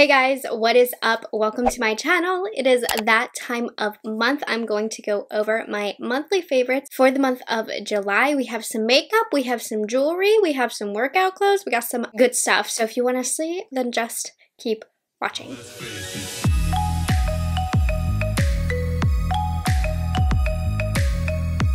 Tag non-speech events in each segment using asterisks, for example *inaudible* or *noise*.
Hey guys, what is up? Welcome to my channel. It is that time of month. I'm going to go over my monthly favorites for the month of July. We have some makeup, we have some jewelry, we have some workout clothes, we got some good stuff. So if you want to see, then just keep watching.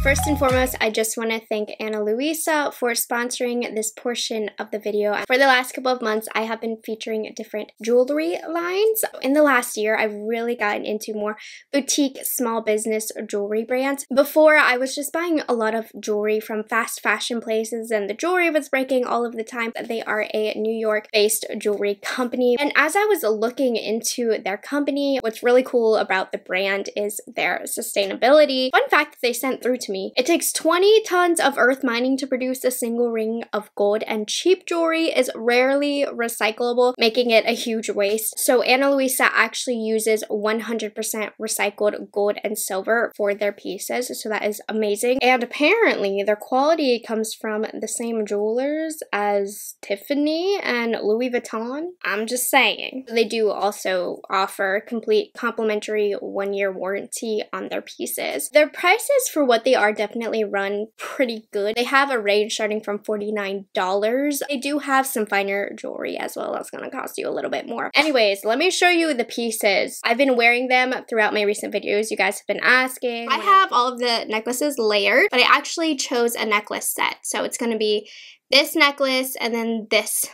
First and foremost, I just want to thank Ana Luisa for sponsoring this portion of the video. For the last couple of months, I have been featuring different jewelry lines. In the last year, I've really gotten into more boutique small business jewelry brands. Before, I was just buying a lot of jewelry from fast fashion places and the jewelry was breaking all of the time. They are a New York-based jewelry company. And as I was looking into their company, what's really cool about the brand is their sustainability. One fact that they sent through to me me. It takes 20 tons of earth mining to produce a single ring of gold, and cheap jewelry is rarely recyclable, making it a huge waste. So Ana Luisa actually uses 100% recycled gold and silver for their pieces, so that is amazing. And apparently, their quality comes from the same jewelers as Tiffany and Louis Vuitton. I'm just saying. They do also offer complete complimentary one-year warranty on their pieces. Their prices for what they are are definitely run pretty good. They have a range starting from $49. They do have some finer jewelry as well. That's gonna cost you a little bit more. Anyways, let me show you the pieces. I've been wearing them throughout my recent videos. You guys have been asking. I have all of the necklaces layered, but I actually chose a necklace set. So it's gonna be this necklace and then this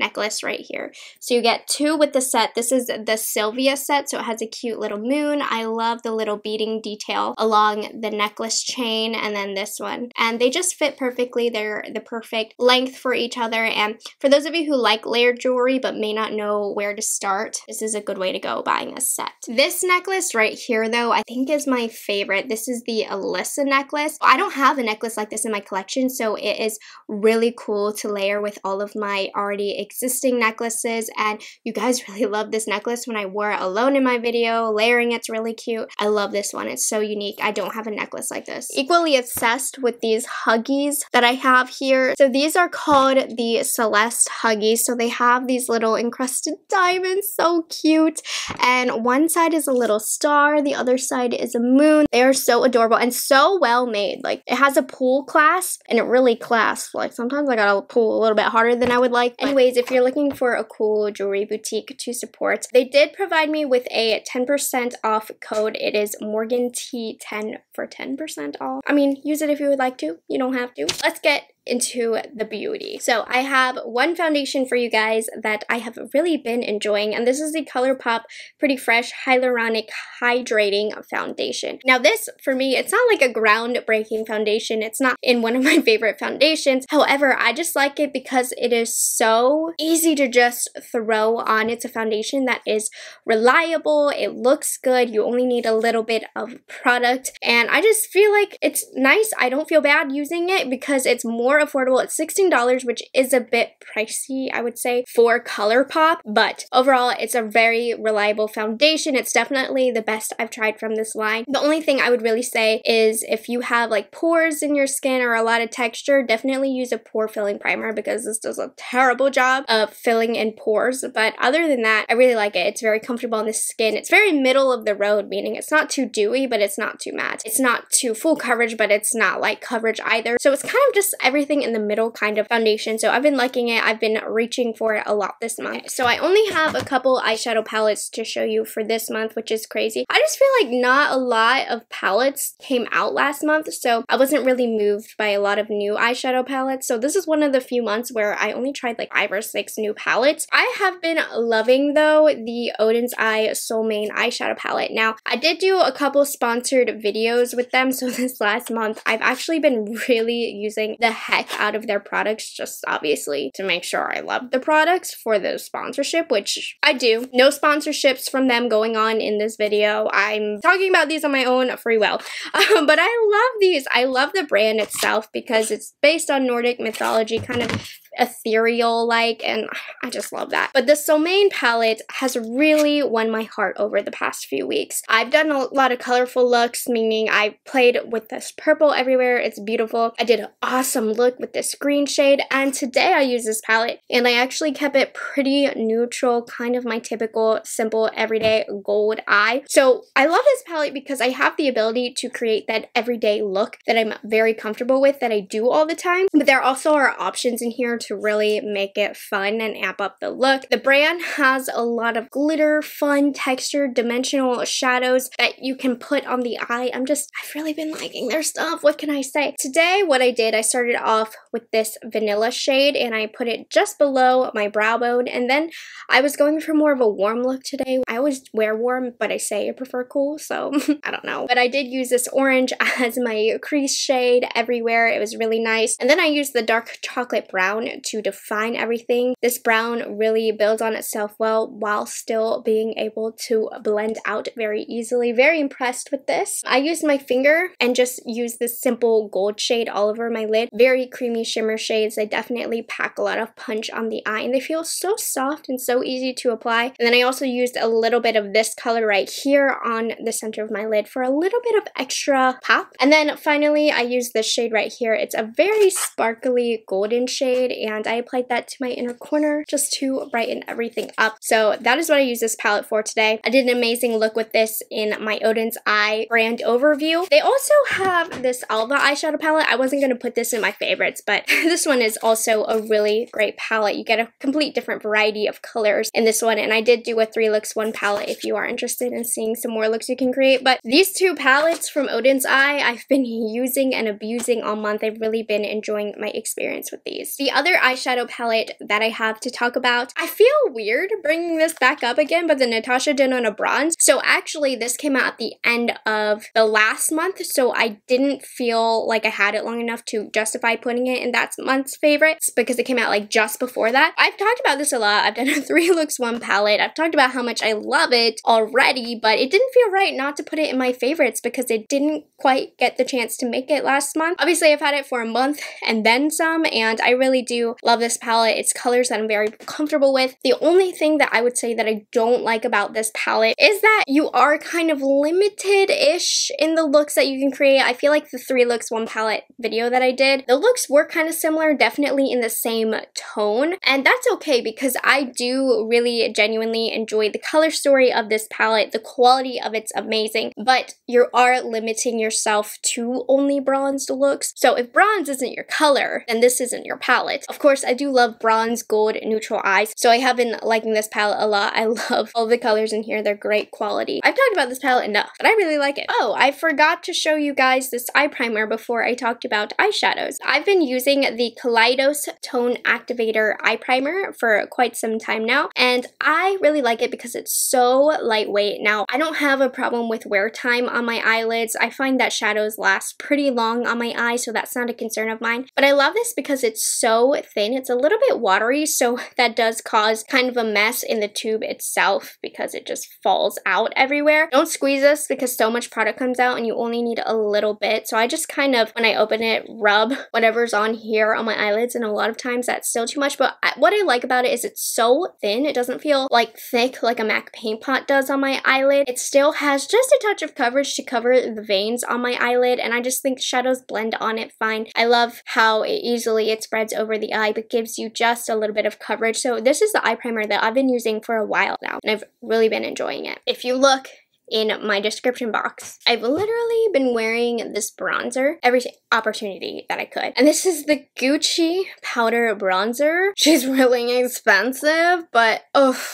necklace right here. So you get two with the set. This is the Sylvia set, so it has a cute little moon. I love the little beading detail along the necklace chain and then this one. And they just fit perfectly. They're the perfect length for each other. And for those of you who like layered jewelry but may not know where to start, this is a good way to go buying a set. This necklace right here though, I think is my favorite. This is the Alyssa necklace. I don't have a necklace like this in my collection, so it is really cool to layer with all of my already existing necklaces and you guys *laughs* really love this necklace when I wore it alone in my video. Layering it's really cute. I love this one. It's so unique. I don't have a necklace like this. Equally obsessed with these Huggies that I have here. So these are called the Celeste Huggies. So they have these little encrusted *laughs* diamonds. So cute. And one side is a little star. The other side is a moon. They are so adorable and so well made. Like it has a pull clasp and it really clasps. Like sometimes I gotta pull a little bit harder than I would like. Anyways, if you're looking for a cool jewelry boutique to support, they did provide me with a 10% off code. It is Morgan T10 for 10% off. I mean, use it if you would like to. You don't have to. Let's get into the beauty. So I have one foundation for you guys that I have really been enjoying and this is the ColourPop Pretty Fresh Hyaluronic Hydrating Foundation. Now this, for me, it's not like a groundbreaking foundation. It's not in one of *laughs* my favorite foundations. However, I just like it because it is so easy to just throw on. It's a foundation that is reliable, it looks good, you only need a little bit of product and I just feel like it's nice. I don't feel bad using it because it's more affordable. It's $16, which is a bit pricey, I would say, for ColourPop, but overall, it's a very reliable foundation. It's definitely the best I've tried from this line. The only thing I would really say is if you have like pores in your skin or a lot of texture, definitely use a pore filling primer because this does a terrible job of filling in pores. But other than that, I really like it. It's very comfortable on the skin. It's very middle of the road, meaning it's not too dewy, but it's not too matte. It's not too full coverage, but it's not light coverage either. So it's kind of just everything everything in the middle kind of foundation. So I've been liking it. I've been reaching for it a lot this month. So I only have a couple eyeshadow palettes to show you for this month, which is crazy. I just feel like not a lot of palettes came out last month, so I wasn't really moved by a lot of new eyeshadow palettes. So this is one of the few months where I only tried like five or six new palettes. I have been loving though the Oden's Eye Solmane eyeshadow palette. Now, I did do a couple sponsored videos with them, *laughs* so this last month I've actually been really using the heck out of their products just obviously to make sure I love the products for the sponsorship, which I do. No sponsorships from them going on in this video. I'm talking about these on my own free will. *laughs* Um, but I love these. I love the brand itself because it's based on Nordic mythology, kind of ethereal like and I just love that. But the Soleil palette has really won my heart over the past few weeks. I've done a lot of colorful looks, meaning I played with this purple everywhere. It's beautiful. I did an awesome look with this green shade and today I use this palette and I actually kept it pretty neutral, kind of my typical simple everyday gold eye. So I love this palette because I have the ability to create that everyday look that I'm very comfortable with that I do all the time. But there also are options in here to really make it fun and amp up the look. The brand has a lot of glitter, fun, texture, dimensional shadows that you can put on the eye. I'm just, I've really been liking their stuff. What can I say? Today, what I did, I started off with this vanilla shade and I put it just below my brow bone. And then I was going for more of a warm look today. I always wear warm, but I say I prefer cool, so *laughs* I don't know. But I did use this orange *laughs* as my crease shade everywhere. It was really nice. And then I used the dark chocolate brown to define everything. This brown really builds on itself well while still being able to blend out very easily. Very impressed with this. I used my finger and just used this simple gold shade all over my lid. Very creamy shimmer shades. They definitely pack a lot of punch on the eye and they feel so soft and so easy to apply. And then I also used a little bit of this color right here on the center of my lid for a little bit of extra pop. And then finally I used this shade right here. It's a very sparkly golden shade and I applied that to my inner corner just to brighten everything up. So that is what I use this palette for today. I did an amazing look with this in my Oden's Eye brand overview. They also have this Alba eyeshadow palette. I wasn't going to put this in my favorites, but *laughs* this one is also a really great palette. You get a complete different variety of colors in this one, and I did do a three looks one palette if you are interested in seeing some more looks you can create. But these two palettes from Oden's Eye, I've been *laughs* using and abusing all month. I've really been enjoying my experience with these. The other eyeshadow palette that I have to talk about, I feel weird bringing this back up again, but the Natasha Denona Bronze. So actually, this came out at the end of the last month, so I didn't feel like I had it long enough to justify putting it in that month's favorites because it came out like just before that. I've talked about this a lot. I've done a *laughs* three looks one palette. I've talked about how much I love it already, but it didn't feel right not to put it in my favorites because it didn't quite get the chance to make it last month. Obviously, I've had it for a month and then some, and I really do love this palette. It's colors that I'm very comfortable with. The only thing that I would say that I don't like about this palette is that you are kind of limited-ish in the looks that you can create. I feel like the three looks one palette video that I did, the looks were kind of similar, definitely in the same tone, and that's okay because I do really genuinely enjoy the color story of this palette. The quality of it's amazing, but you are limiting yourself to only bronzed looks. So if bronze isn't your color, then this isn't your palette. Of course, I do love bronze, gold, neutral eyes, so I have been liking this palette a lot. I *laughs* love all the colors in here. They're great quality. I've talked about this palette enough, but I really like it. Oh, I forgot to show you guys this eye primer before I talked about eyeshadows. I've been using the Kaleidos Tone Activator Eye Primer for quite some time now, and I really like it because it's so lightweight. Now, I don't have a problem with wear time on my eyelids. I find that shadows last pretty long on my eyes, so that's not a concern of mine. But I love this because it's so thin. It's a little bit watery, so *laughs* that does cause kind of a mess in the tube itself because it just falls out everywhere. Don't squeeze this because so much product comes out and you only need a little bit. So I just kind of, when I open it, rub *laughs* whatever's on here on my eyelids and a lot of times that's still too much. But what I like about it is it's so thin. It doesn't feel like thick like a MAC paint pot does on my eyelid. It still has just a touch of coverage to cover the veins on my eyelid and I just think shadows blend on it fine. I love how it easily it spreads over the eye but gives you just a little bit of coverage. So this is the eye primer that I've been using for a while now and I've really been enjoying it. If you look in my description box. I've literally been wearing this bronzer every opportunity that I could. And this is the Gucci powder bronzer. She's *laughs* really expensive, but oh,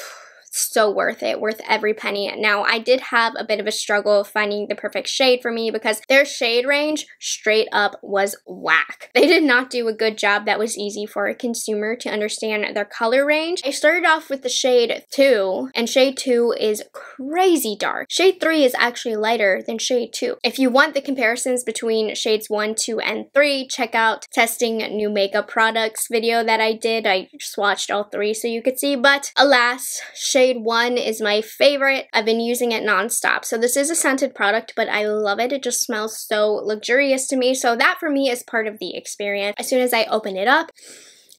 so worth it, worth every penny. Now, I did have a bit of a struggle finding the perfect shade for me because their shade range straight up was whack. They did not do a good job that was easy for a consumer to understand their color range. I started off with the shade 2, and shade 2 is crazy dark. Shade 3 is actually lighter than shade 2. If you want the comparisons between shades 1, 2, and 3, check out testing new makeup products video that I did. I swatched all three so you could see, but alas, shade shade 1 is my favorite. I've been using it nonstop. So this is a scented product, but I love it. It just smells so luxurious to me. So that for me is part of the experience. As soon as I open it up,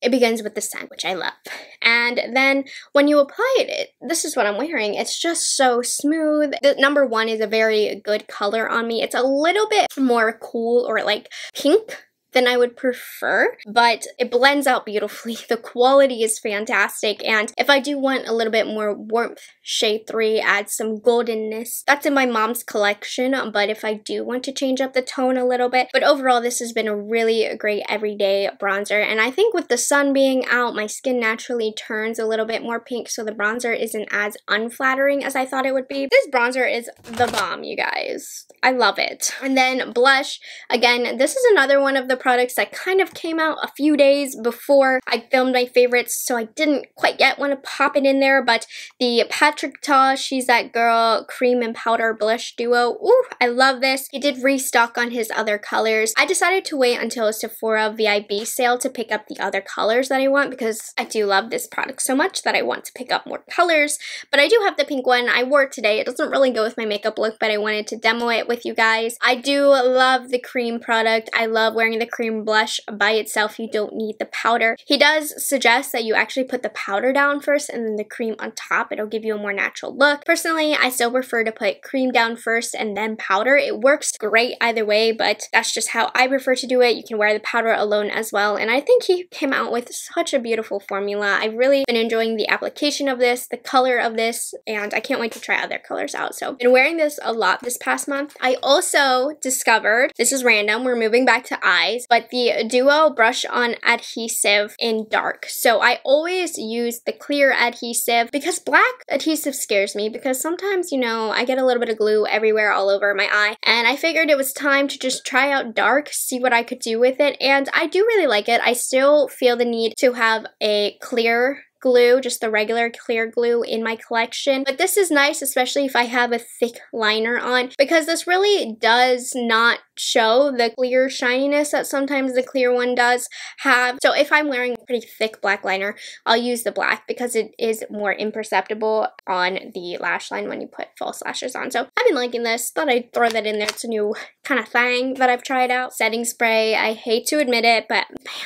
it begins with the scent, which I love. And then when you apply it, this is what I'm wearing. It's just so smooth. The number one is a very good color on me. It's a little bit more cool or like pink than I would prefer, but it blends out beautifully. *laughs* The quality is fantastic, and if I do want a little bit more warmth, shade 3 adds some goldenness. That's in my mom's collection, but if I do want to change up the tone a little bit, but overall this has been a really great everyday bronzer, and I think with the sun being out, my skin naturally turns a little bit more pink, so the bronzer isn't as unflattering as I thought it would be. This bronzer is the bomb, you guys. I love it. And then blush, again, this is another one of the products that kind of came out a few days before I filmed my favorites, so I didn't quite yet want to pop it in there, but the Patrick Ta, She's That Girl Cream and Powder Blush Duo, ooh, I love this. He did restock on his other colors. I decided to wait until a Sephora VIB sale to pick up the other colors that I want because I do love this product so much that I want to pick up more colors, but I do have the pink one. I wore today. It doesn't really go with my makeup look, but I wanted to demo it with you guys. I do love the cream product. I love wearing the cream blush by itself. You don't need the powder. He does suggest that you actually put the powder down first and then the cream on top. It'll give you a more natural look. Personally, I still prefer to put cream down first and then powder. It works great either way, but that's just how I prefer to do it. You can wear the powder alone as well. And I think he came out with such a beautiful formula. I've really been enjoying the application of this, the color of this, and I can't wait to try other colors out. So I've been wearing this a lot this past month. I also discovered, this is random, we're moving back to eyes, but the Duo Brush On Adhesive in dark. So I always use the clear adhesive because black adhesive scares me because sometimes, you know, I get a little bit of glue everywhere all over my eye and I figured it was time to just try out dark, see what I could do with it, and I do really like it. I still feel the need to have a clear glue, just the regular clear glue in my collection. But this is nice, especially if I have a thick liner on, because this really does not show the clear shininess that sometimes the clear one does have. So if I'm wearing a pretty thick black liner, I'll use the black because it is more imperceptible on the lash line when you put false lashes on. So I've been liking this. Thought I'd throw that in there. It's a new kind of thing that I've tried out. Setting spray. I hate to admit it, but man,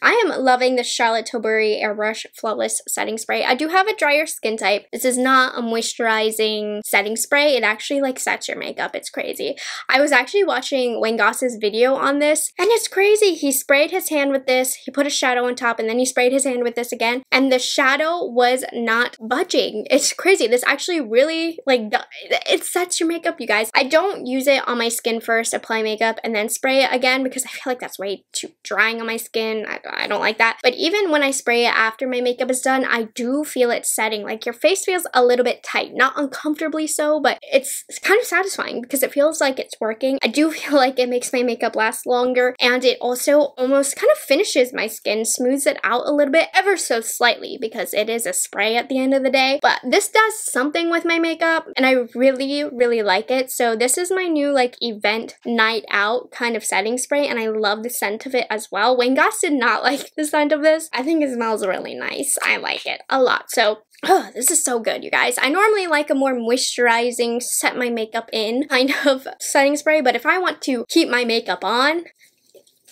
I am loving the Charlotte Tilbury Airbrush Flawless Setting Spray. I do have a drier skin type. This is not a moisturizing setting spray. It actually like sets your makeup. It's crazy. I was actually watching Wayne Goss's video on this and it's crazy. He sprayed his hand with this, he put a shadow on top and then he sprayed his hand with this again and the shadow was not budging. It's crazy. This actually really like it sets your makeup you guys. I don't use it on my skin first, apply makeup and then spray it again because I feel like that's way too drying on my skin. I, I don't like that. But even when I spray it after my makeup is done, I do feel it setting. Like your face feels a little bit tight. Not uncomfortably so, but it's, it's kind of satisfying because it feels like it's working. I do *laughs* feel like it makes my makeup last longer and it also almost kind of finishes my skin, smooths it out a little bit, ever so slightly because it is a spray at the end of the day. But this does something with my makeup and I really, really like it. So this is my new like event night out kind of setting spray and I love the scent of it as well. Wayne did not like the scent of this. I think it smells really nice. I like it a lot. So Oh, this is so good, you guys. I normally like a more moisturizing, set my makeup in *laughs* kind of setting spray, but if I want to keep my makeup on,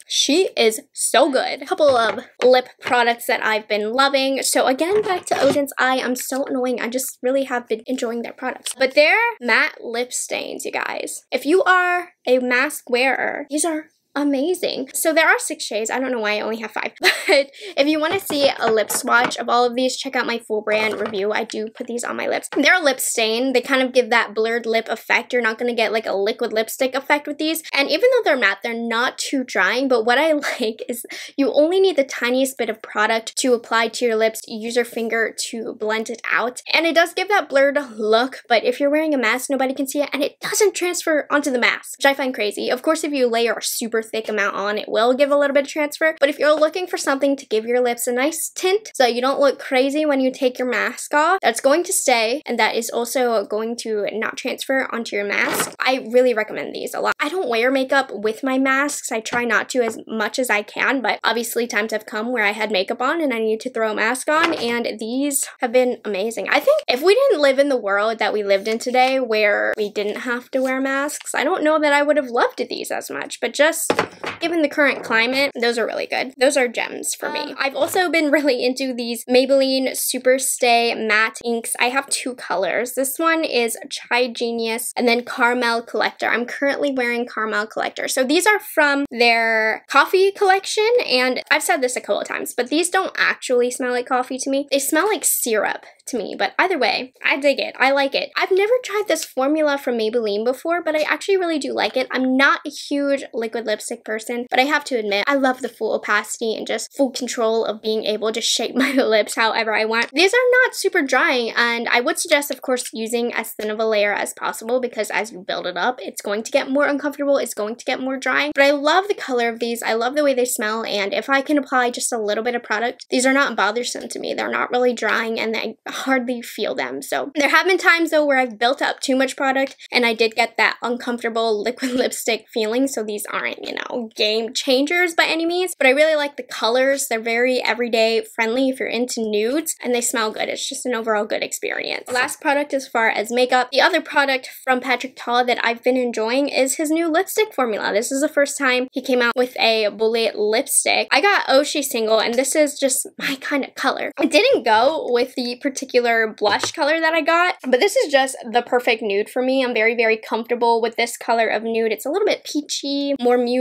she is so good. A couple of lip products that I've been loving. So again, back to Oden's Eye. I'm so annoying. I just really have been enjoying their products. But they're matte lip stains, you guys. If you are a mask wearer, these are amazing. So there are six shades. I don't know why I only have five. *laughs* But if you want to see a lip swatch of all of these, check out my full brand review. I do put these on my lips. They're a lip stain. They kind of give that blurred lip effect. You're not going to get like a liquid lipstick effect with these. And even though they're matte, they're not too drying. But what I *laughs* like is you only need the tiniest bit of product to apply to your lips. You use your finger to blend it out. And it does give that blurred look. But if you're wearing a mask, nobody can see it. And it doesn't transfer onto the mask, which I find crazy. Of course, if you layer a super thick amount on, it will give a little bit of transfer. But if you're looking for something to give your lips a nice tint so you don't look crazy when you take your mask off, that's going to stay and that is also going to not transfer onto your mask. I really recommend these a lot. I don't wear makeup with my masks. I try not to as much as I can, but obviously times have come where I had makeup on and I need to throw a mask on and these have been amazing. I think if we didn't live in the world that we lived in today where we didn't have to wear masks, I don't know that I would have loved these as much, but just given the current climate, those are really good. Those are gems for me. I've also been *laughs* really into these Maybelline Super Stay matte inks. I have two colors. This one is Chai Genius and then Caramel Collector. I'm currently wearing Caramel Collector. So these are from their coffee collection and I've said this a couple of times, but these don't actually smell like coffee to me. They smell like syrup to me. But either way, I dig it. I like it. I've never tried this formula from Maybelline before, but I actually really do like it. I'm not a huge liquid lipstick person, but I have to admit, I love the full opacity and just full control of being able to shape *laughs* my lips however I want. These are not super drying, and I would suggest, of course, using as thin of a layer as possible because as you build it up, it's going to get more uncomfortable, it's going to get more drying. But I love the color of these, I love the way they smell, and if I can apply just a little bit of product, these are not bothersome to me. They're not really drying, and I hardly feel them. So there have been times though where I've built up too much product and I did get that uncomfortable *laughs* liquid lipstick feeling. So these aren't, you know, game changers by any means, but I really like the colors. They're very everyday friendly if you're into nudes and they smell good. It's just an overall good experience. Last product as far as makeup. The other product from Patrick Ta that I've been enjoying is his new lipstick formula. This is the first time he came out with a bullet lipstick. I got Oshi single and this is just my kind of color. It didn't go with the particular blush color that I got. But this is just the perfect nude for me. I'm very, very comfortable with this color of nude. It's a little bit peachy, more muted.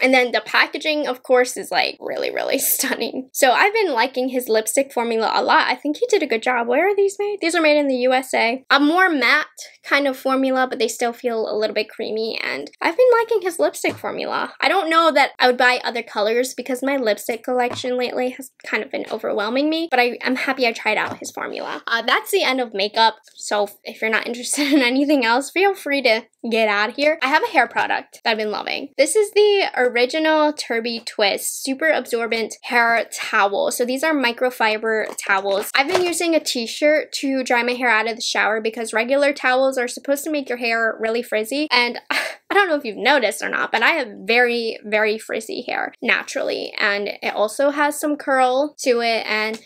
And then the packaging, of course, is like really, really *laughs* stunning. So I've been liking his lipstick formula a lot. I think he did a good job. Where are these made? These are made in the USA. A more matte kind of formula, but they still feel a little bit creamy. And I've been liking his lipstick formula. I don't know that I would buy other colors because my lipstick collection lately has kind of been overwhelming me, but I, am happy I tried out his formula. Uh, that's the end of makeup. So if you're not *laughs* interested in anything else, feel free to get out of here. I have a hair product that I've been loving. This is the original Turbie Twist Super Absorbent Hair Towel. So these are microfiber towels. I've been using a t-shirt to dry my hair out of the shower because regular towels are supposed to make your hair really frizzy. And *laughs* I don't know if you've noticed or not, but I have very, very frizzy hair naturally. And it also has some curl to it and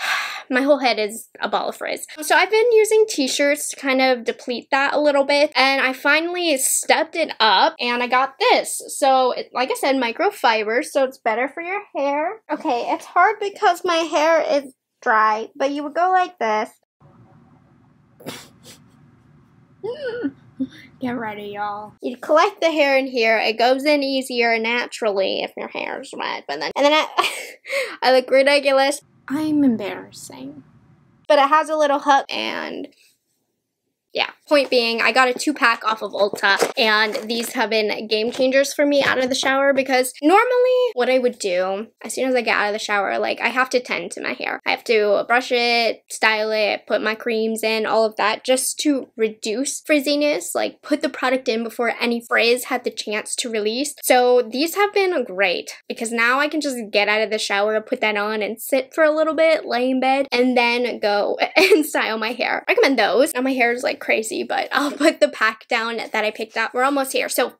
*sighs* my whole head is a ball of frizz. So I've been using t-shirts to kind of deplete that a little bit and I finally stepped it up and I got this. So it, like I said, microfiber, so it's better for your hair. Okay, it's hard because my hair is dry, but you would go like this. *laughs* Get ready, y'all. You collect the hair in here. It goes in easier naturally if your hair is wet. But then, and then I, *laughs* I look ridiculous. I'm embarrassing. But it has a little hook and yeah, point being, I got a two pack off of Ulta, and these have been game changers for me out of the shower because normally what I would do as soon as I get out of the shower, like I have to tend to my hair. I have to brush it, style it, put my creams in, all of that just to reduce frizziness, like put the product in before any frizz had the chance to release. So these have been great because now I can just get out of the shower, put that on, and sit for a little bit, lay in bed, and then go *laughs* and style my hair. I recommend those. Now my hair is like crazy, but *laughs* I'll put the pack down that I picked up. We're almost here. So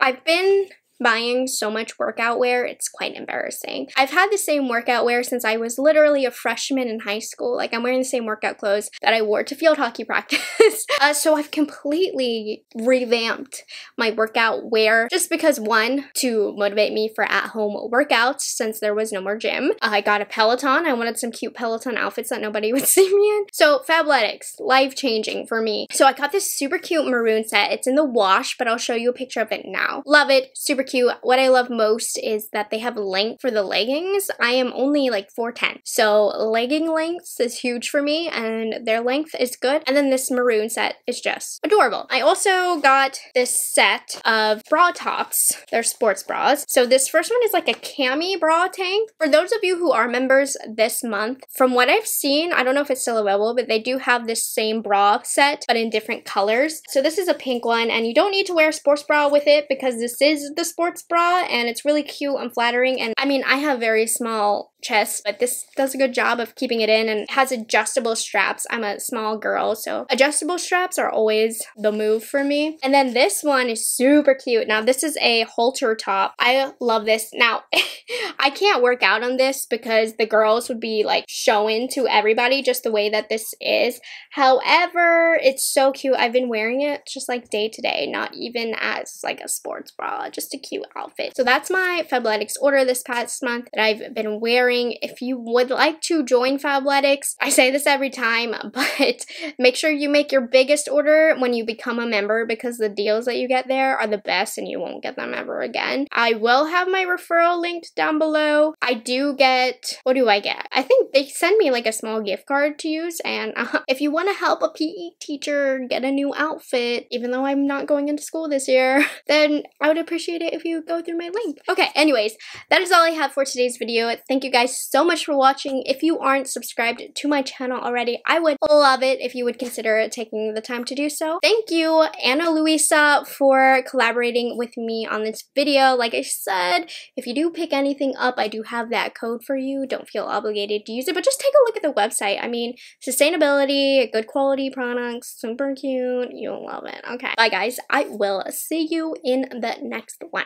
I've been buying so much workout wear, it's quite embarrassing. I've had the same workout wear since I was literally a freshman in high school. Like I'm wearing the same workout clothes that I wore to field hockey *laughs* practice. *laughs* uh, so I've completely revamped my workout wear just because one, to motivate me for at-home workouts since there was no more gym. Uh, I got a Peloton. I wanted some cute Peloton outfits that nobody *laughs* would see me in. So Fabletics, life-changing for me. So I got this super cute maroon set. It's in the wash, but I'll show you a picture of it now. Love it. Super cute. What I love most is that they have length for the leggings. I am only like 4'10". So legging lengths is huge for me and their length is good. And then this maroon set is just adorable. I also got this set of bra tops. They're sports bras. So this first one is like a cami bra tank. For those of you who are members this month, from what I've seen, I don't know if it's still available, but they do have this same bra set, but in different colors. So this is a pink one and you don't need to wear a sports bra with it because this is the sports bra and it's really cute and flattering. And I mean, I have very small chest, but this does a good job of keeping it in and has adjustable straps. I'm a small girl, so adjustable straps are always the move for me. And then this one is super cute. Now, this is a halter top. I love this. Now, *laughs* I can't work out on this because the girls would be like showing to everybody just the way that this is. However, it's so cute. I've been wearing it just like day to day, not even as like a sports bra, just a cute outfit. So that's my Fabletics order this past month that I've been wearing. If you would like to join Fabletics, I say this every time, *laughs* but make sure you make your biggest order when you become a member because the deals that you get there are the best and you won't get them ever again. I will have my referral linked down below. I do get, what do I get? I think they send me like a small gift card to use and uh, *laughs* if you want to help a PE teacher get a new outfit, even though I'm not going into school this year, *laughs* then I would appreciate it if you go through my link. Okay, anyways, that is all I have for today's video. Thank you guys so much for watching. If you aren't subscribed to my channel already, I would love it if you would consider taking the time to do so. Thank you, Ana Luisa, for collaborating with me on this video. Like I said, if you do pick anything up, I do have that code for you. Don't feel obligated to use it, but just take a look at the website. I mean, sustainability, good quality products, super cute. You'll love it. Okay. Bye, guys. I will see you in the next one.